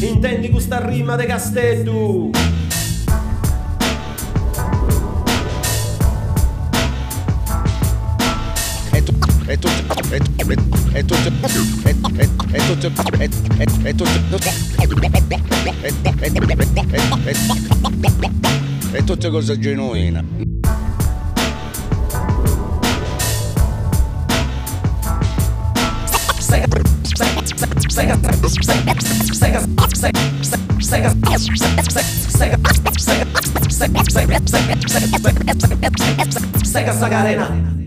Intendi questa rima de Castellu è tutto è tutto Sega Sagarena